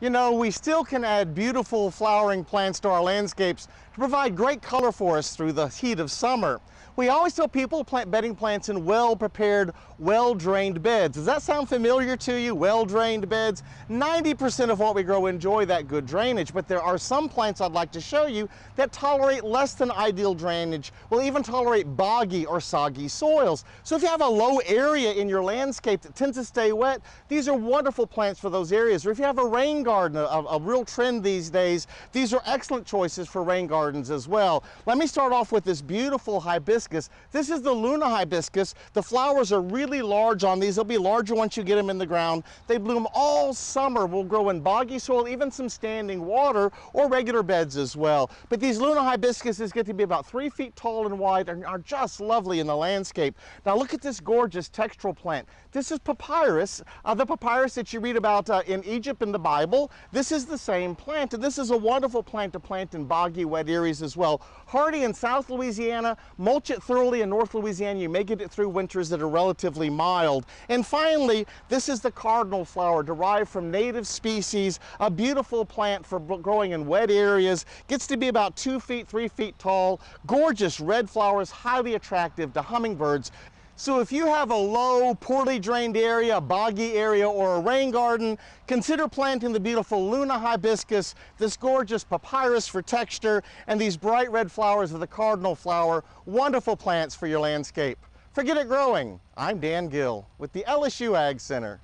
You know, we still can add beautiful flowering plants to our landscapes to provide great color for us through the heat of summer. We always tell people plant bedding plants in well-prepared, well-drained beds. Does that sound familiar to you? Well-drained beds? 90% of what we grow enjoy that good drainage, but there are some plants I'd like to show you that tolerate less than ideal drainage, will even tolerate boggy or soggy soils. So if you have a low area in your landscape that tends to stay wet, these are wonderful plants for those areas. Or if you have a rain garden, a, a real trend these days, these are excellent choices for rain gardens as well. Let me start off with this beautiful hibiscus hibiscus. This is the Luna hibiscus. The flowers are really large on these. They'll be larger once you get them in the ground. They bloom all summer, will grow in boggy soil, even some standing water or regular beds as well. But these Luna hibiscuses get to be about three feet tall and wide and are just lovely in the landscape. Now look at this gorgeous textural plant. This is papyrus, uh, the papyrus that you read about uh, in Egypt in the Bible. This is the same plant, and this is a wonderful plant to plant in boggy, wet areas as well. Hardy in South Louisiana, mulch it thoroughly in North Louisiana, you may get it through winters that are relatively mild. And finally, this is the cardinal flower derived from native species, a beautiful plant for growing in wet areas, gets to be about two feet, three feet tall, gorgeous red flowers, highly attractive to hummingbirds. So if you have a low, poorly drained area, a boggy area, or a rain garden, consider planting the beautiful Luna hibiscus, this gorgeous papyrus for texture, and these bright red flowers of the cardinal flower, wonderful plants for your landscape. For Get It Growing. I'm Dan Gill with the LSU AgCenter.